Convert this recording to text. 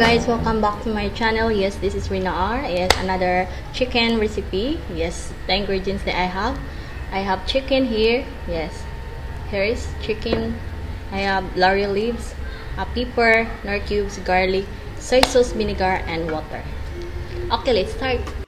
guys, welcome back to my channel. Yes, this is Reina R. Yes, another chicken recipe. Yes, the ingredients that I have. I have chicken here. Yes, here is chicken. I have laurel leaves, a pepper, Knorr cubes, garlic, soy sauce, vinegar, and water. Okay, let's start.